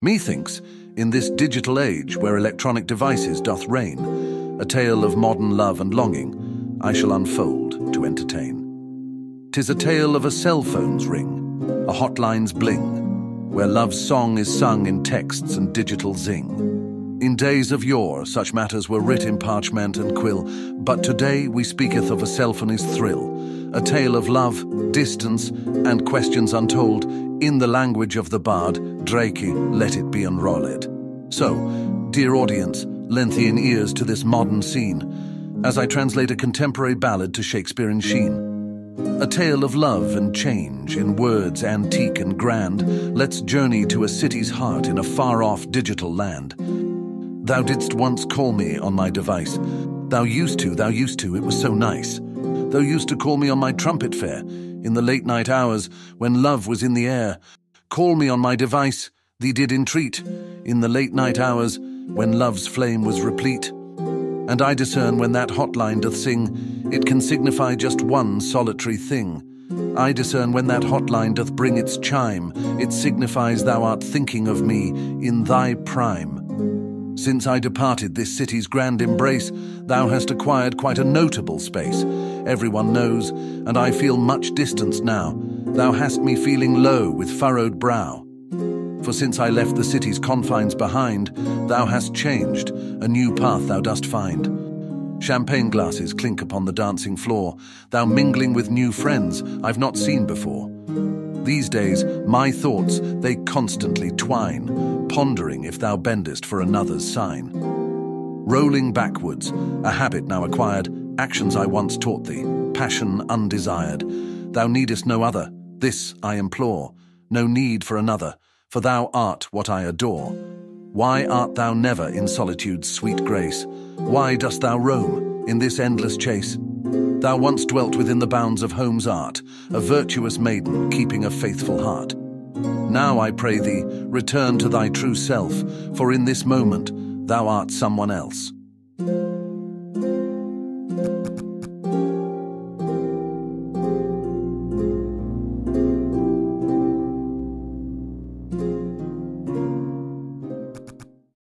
Methinks, in this digital age where electronic devices doth reign, a tale of modern love and longing I shall unfold to entertain. Tis a tale of a cell phone's ring, a hotline's bling, where love's song is sung in texts and digital zing. In days of yore, such matters were writ in parchment and quill, but today we speaketh of a cellphony's thrill, a tale of love, distance, and questions untold in the language of the bard, Draki, let it be unrolled. So, dear audience, lengthy in ears to this modern scene, as I translate a contemporary ballad to Shakespearean sheen. A tale of love and change in words antique and grand, let's journey to a city's heart in a far-off digital land. Thou didst once call me on my device. Thou used to, thou used to, it was so nice. Thou used to call me on my trumpet fair, in the late night hours, when love was in the air. Call me on my device, thee did entreat, in the late night hours, when love's flame was replete. And I discern when that hotline doth sing, it can signify just one solitary thing. I discern when that hotline doth bring its chime, it signifies thou art thinking of me in thy prime. Since I departed this city's grand embrace, thou hast acquired quite a notable space. Everyone knows, and I feel much distance now. Thou hast me feeling low with furrowed brow. For since I left the city's confines behind, thou hast changed, a new path thou dost find. Champagne glasses clink upon the dancing floor, thou mingling with new friends I've not seen before. These days, my thoughts, they constantly twine, pondering if thou bendest for another's sign. Rolling backwards, a habit now acquired, actions I once taught thee, passion undesired. Thou needest no other, this I implore, no need for another, for thou art what I adore. Why art thou never in solitude's sweet grace? Why dost thou roam in this endless chase? Thou once dwelt within the bounds of home's art, a virtuous maiden keeping a faithful heart. Now I pray thee, return to thy true self, for in this moment thou art someone else.